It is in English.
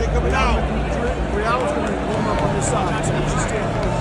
they're coming out. Rial's going to warm up on the side, so just stand